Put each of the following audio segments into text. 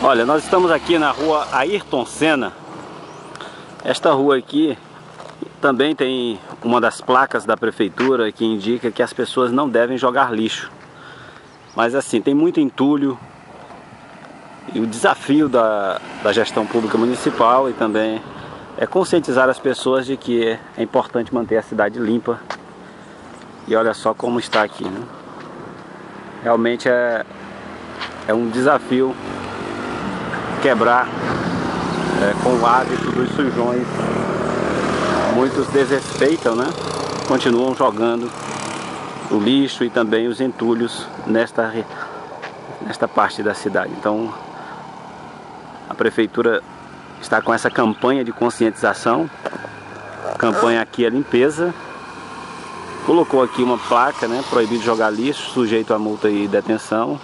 Olha, nós estamos aqui na rua Ayrton Senna. Esta rua aqui também tem uma das placas da prefeitura que indica que as pessoas não devem jogar lixo. Mas assim, tem muito entulho. E o desafio da, da gestão pública municipal e também é conscientizar as pessoas de que é importante manter a cidade limpa. E olha só como está aqui, né? Realmente é, é um desafio quebrar é, com o hábito dos sujões. Muitos desrespeitam, né? Continuam jogando o lixo e também os entulhos nesta, nesta parte da cidade. Então a prefeitura está com essa campanha de conscientização. Campanha aqui é limpeza. Colocou aqui uma placa, né? Proibido jogar lixo, sujeito a multa e detenção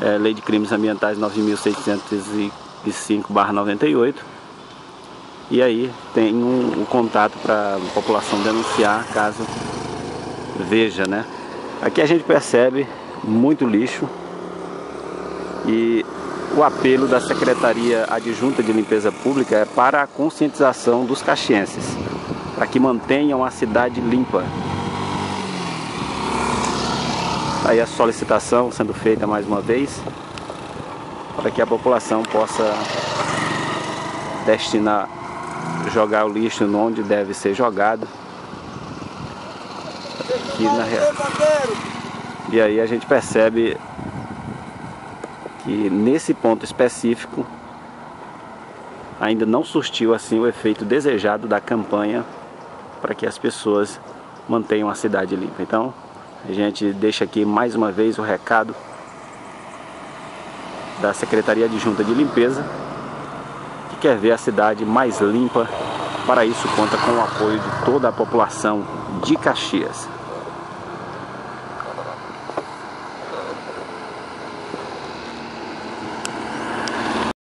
é, Lei de Crimes Ambientais 9.605-98. E aí tem um, um contato para a população denunciar caso veja, né? Aqui a gente percebe muito lixo e o apelo da Secretaria Adjunta de Limpeza Pública é para a conscientização dos caxienses, para que mantenham a cidade limpa, aí a solicitação sendo feita mais uma vez para que a população possa destinar jogar o lixo onde deve ser jogado aqui na e aí a gente percebe que nesse ponto específico ainda não surtiu assim o efeito desejado da campanha para que as pessoas mantenham a cidade limpa. Então, a gente deixa aqui mais uma vez o recado da Secretaria de Junta de Limpeza, que quer ver a cidade mais limpa. Para isso, conta com o apoio de toda a população de Caxias.